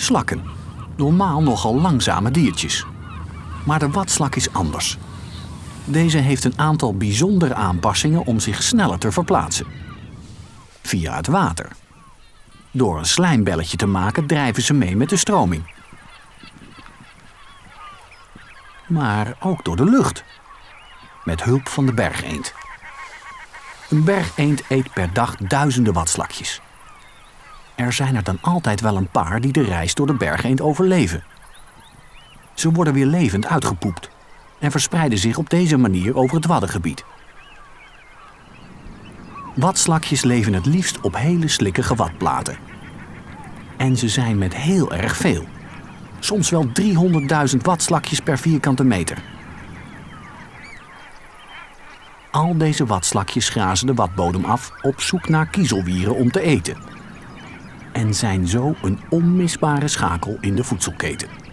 Slakken. Normaal nogal langzame diertjes. Maar de watslak is anders. Deze heeft een aantal bijzondere aanpassingen om zich sneller te verplaatsen. Via het water. Door een slijmbelletje te maken drijven ze mee met de stroming. Maar ook door de lucht. Met hulp van de bergeend. Een bergeend eet per dag duizenden watslakjes. Er zijn er dan altijd wel een paar die de reis door de bergeend overleven. Ze worden weer levend uitgepoept en verspreiden zich op deze manier over het waddengebied. Watslakjes leven het liefst op hele slikkige watplaten. En ze zijn met heel erg veel. Soms wel 300.000 watslakjes per vierkante meter. Al deze watslakjes grazen de watbodem af op zoek naar kiezelwieren om te eten. En zijn zo een onmisbare schakel in de voedselketen.